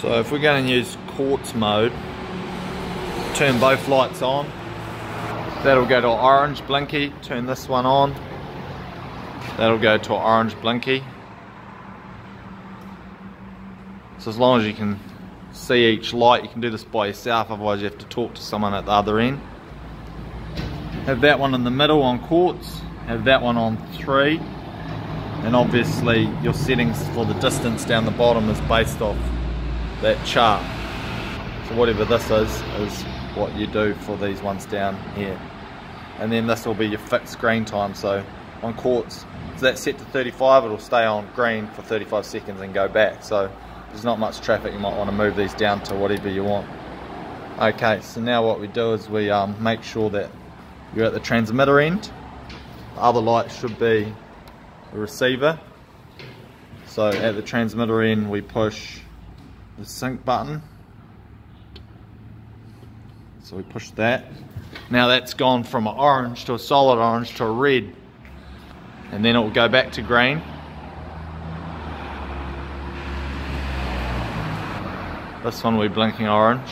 So if we're going to use quartz mode, turn both lights on. That'll go to orange blinky, turn this one on. That'll go to orange blinky. So as long as you can see each light, you can do this by yourself, otherwise you have to talk to someone at the other end. Have that one in the middle on quartz, have that one on three, and obviously your settings for the distance down the bottom is based off that chart. So whatever this is, is what you do for these ones down here. And then this will be your fixed screen time. So on quartz, so that's set to 35, it'll stay on green for 35 seconds and go back. So there's not much traffic, you might want to move these down to whatever you want. Okay, so now what we do is we um, make sure that you're at the transmitter end. The other light should be the receiver. So at the transmitter end we push the sync button. So we push that. Now that's gone from an orange to a solid orange to a red. And then it will go back to green. This one be blinking orange.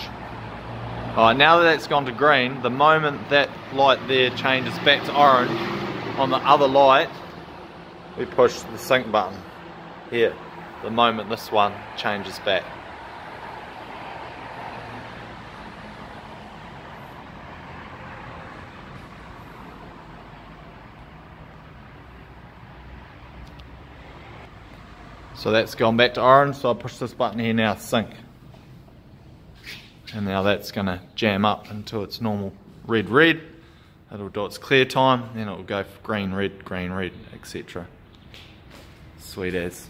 Alright, now that that's gone to green, the moment that light there changes back to orange, on the other light, we push the sync button here, the moment this one changes back. So that's gone back to orange, so I'll push this button here now, sync. And now that's gonna jam up until its normal red, red. It'll do its clear time, then it'll go green, red, green, red, etc. Sweet as.